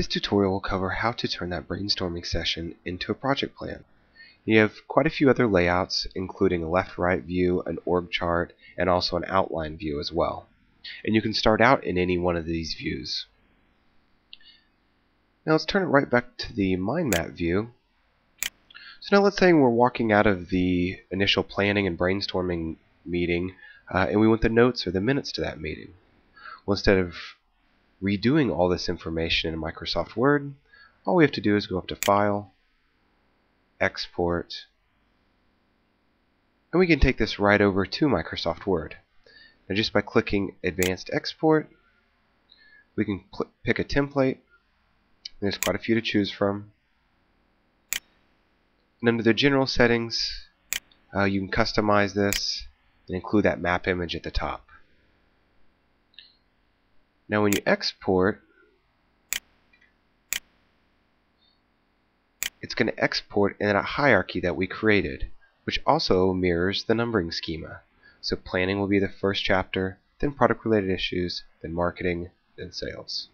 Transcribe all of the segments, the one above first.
This tutorial will cover how to turn that brainstorming session into a project plan. You have quite a few other layouts, including a left-right view, an org chart, and also an outline view as well. And you can start out in any one of these views. Now let's turn it right back to the mind map view. So now let's say we're walking out of the initial planning and brainstorming meeting uh, and we want the notes or the minutes to that meeting. Well, instead of redoing all this information in Microsoft Word, all we have to do is go up to File, Export, and we can take this right over to Microsoft Word. Now just by clicking Advanced Export, we can pick a template. There's quite a few to choose from. And under the general settings, uh, you can customize this and include that map image at the top. Now when you export, it's going to export in a hierarchy that we created, which also mirrors the numbering schema. So planning will be the first chapter, then product related issues, then marketing, then sales.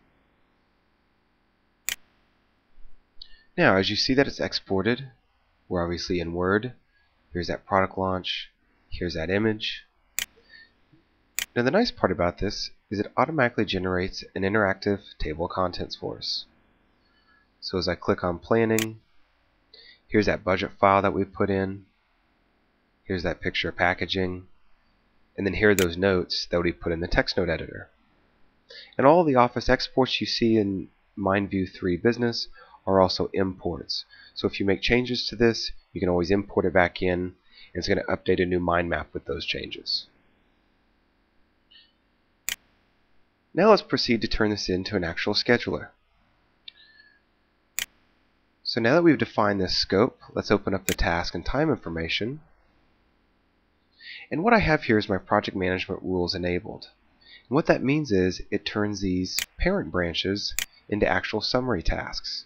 Now as you see that it's exported, we're obviously in Word. Here's that product launch. Here's that image. Now the nice part about this is it automatically generates an interactive table of contents for us. So as I click on planning, here's that budget file that we put in. Here's that picture of packaging. And then here are those notes that we put in the text note editor. And all the Office exports you see in MindView 3 Business are also imports. So if you make changes to this, you can always import it back in, and it's going to update a new mind map with those changes. Now let's proceed to turn this into an actual scheduler. So now that we've defined this scope, let's open up the task and time information. And what I have here is my project management rules enabled. And what that means is it turns these parent branches into actual summary tasks.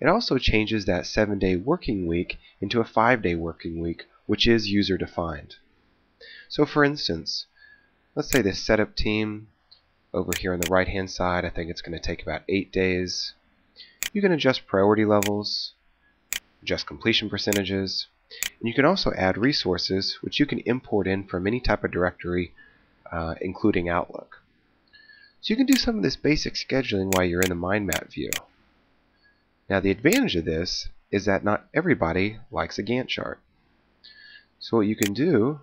It also changes that 7-day working week into a 5-day working week, which is user defined. So for instance, let's say this setup team over here on the right hand side, I think it's going to take about 8 days. You can adjust priority levels, adjust completion percentages, and you can also add resources which you can import in from any type of directory, uh, including Outlook. So you can do some of this basic scheduling while you're in the mind map view. Now the advantage of this is that not everybody likes a Gantt chart. So what you can do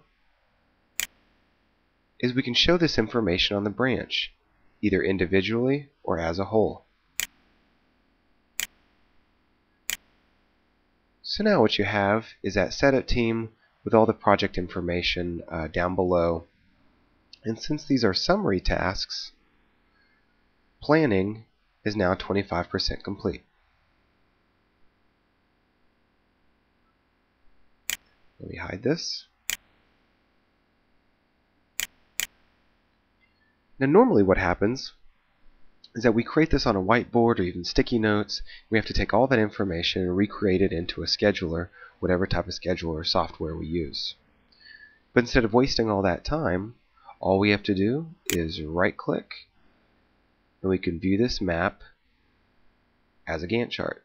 is we can show this information on the branch, either individually or as a whole. So now what you have is that setup team with all the project information uh, down below. And since these are summary tasks, planning is now 25% complete. Let me hide this. Now normally what happens is that we create this on a whiteboard or even sticky notes. We have to take all that information and recreate it into a scheduler, whatever type of scheduler or software we use. But instead of wasting all that time, all we have to do is right click and we can view this map as a Gantt chart.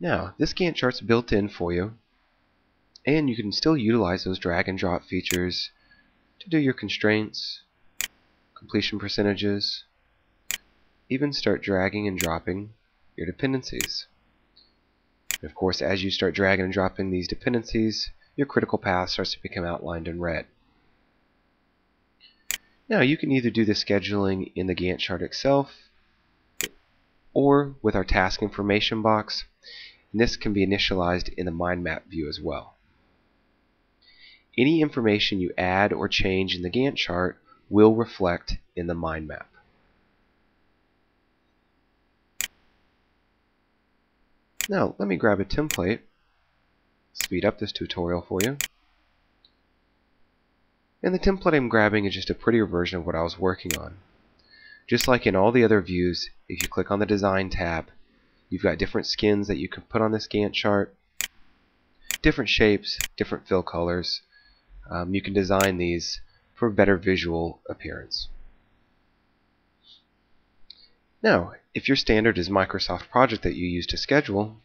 Now, this Gantt chart's built in for you, and you can still utilize those drag and drop features to do your constraints, completion percentages, even start dragging and dropping your dependencies. And of course, as you start dragging and dropping these dependencies, your critical path starts to become outlined in red. Now, you can either do the scheduling in the Gantt chart itself, or with our task information box, and this can be initialized in the mind map view as well. Any information you add or change in the Gantt chart will reflect in the mind map. Now let me grab a template, speed up this tutorial for you. And the template I'm grabbing is just a prettier version of what I was working on. Just like in all the other views, if you click on the Design tab, You've got different skins that you can put on this Gantt chart. different shapes, different fill colors. Um, you can design these for better visual appearance. Now, if your standard is Microsoft Project that you use to schedule,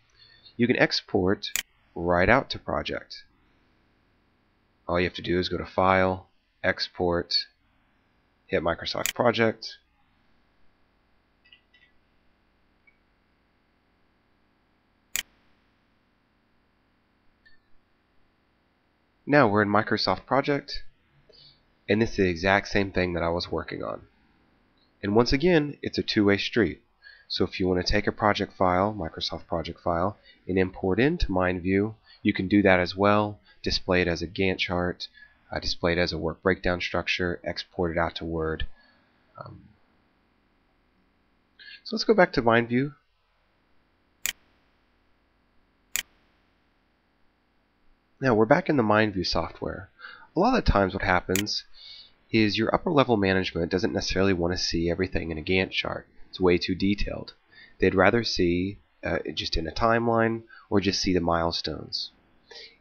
you can export right out to Project. All you have to do is go to File, Export, hit Microsoft Project, Now we're in Microsoft Project, and is the exact same thing that I was working on. And once again, it's a two-way street. So if you want to take a project file, Microsoft project file, and import into MindView, you can do that as well, display it as a Gantt chart, uh, display it as a work breakdown structure, export it out to Word. Um, so let's go back to MindView Now we're back in the MindView software. A lot of times what happens is your upper level management doesn't necessarily want to see everything in a Gantt chart. It's way too detailed. They'd rather see uh, just in a timeline or just see the milestones.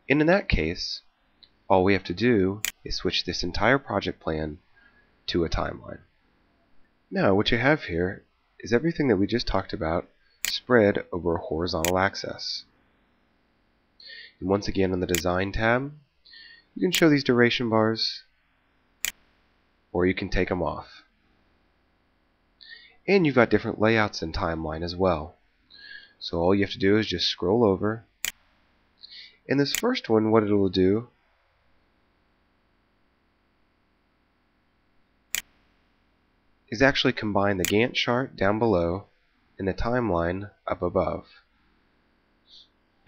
And in that case, all we have to do is switch this entire project plan to a timeline. Now what you have here is everything that we just talked about spread over a horizontal axis. And once again on the Design tab, you can show these duration bars, or you can take them off. And you've got different layouts in Timeline as well. So all you have to do is just scroll over. In this first one, what it'll do is actually combine the Gantt chart down below and the timeline up above.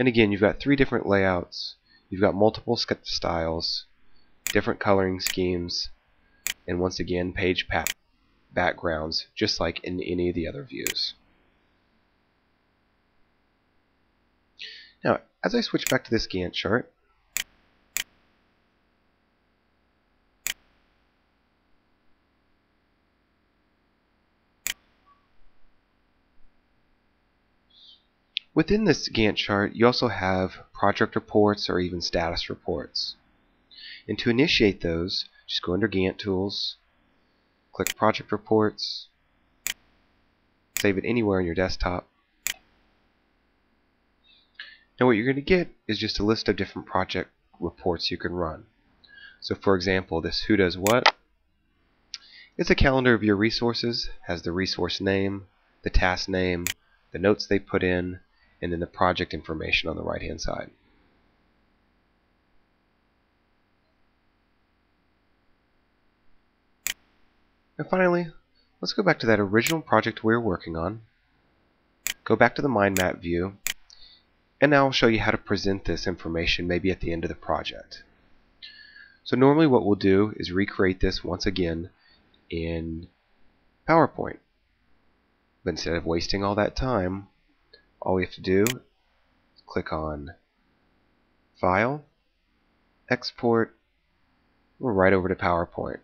And again, you've got three different layouts. You've got multiple styles, different coloring schemes, and once again, page backgrounds, just like in any of the other views. Now, as I switch back to this Gantt chart, Within this Gantt chart, you also have project reports or even status reports. And to initiate those, just go under Gantt Tools, click Project Reports, save it anywhere on your desktop. Now what you're going to get is just a list of different project reports you can run. So for example, this Who Does What, it's a calendar of your resources, has the resource name, the task name, the notes they put in, and then the project information on the right hand side. And finally, let's go back to that original project we were working on. Go back to the mind map view, and now I'll show you how to present this information maybe at the end of the project. So normally what we'll do is recreate this once again in PowerPoint. But instead of wasting all that time, all we have to do is click on File, Export, we're right over to PowerPoint.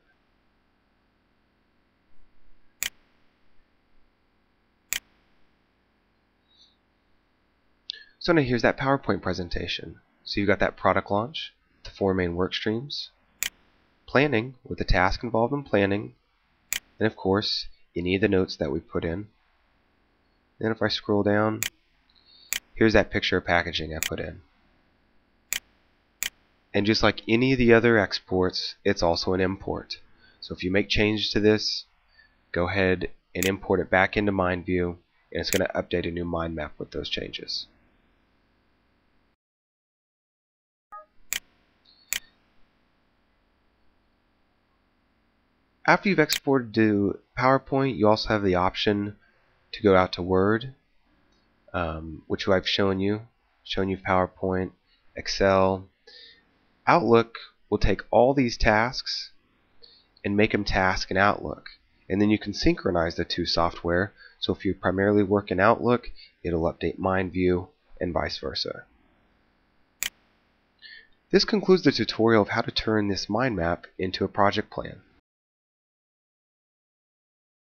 So now here's that PowerPoint presentation. So you've got that product launch, the four main work streams, planning with the task involved in planning, and of course any of the notes that we put in. Then if I scroll down, Here's that picture of packaging I put in. And just like any of the other exports, it's also an import. So if you make changes to this, go ahead and import it back into MindView, and it's going to update a new mind map with those changes. After you've exported to PowerPoint, you also have the option to go out to Word um, which I've shown you, shown you PowerPoint, Excel. Outlook will take all these tasks and make them task in Outlook. And then you can synchronize the two software. So if you primarily work in Outlook, it'll update MindView and vice versa. This concludes the tutorial of how to turn this mind map into a project plan.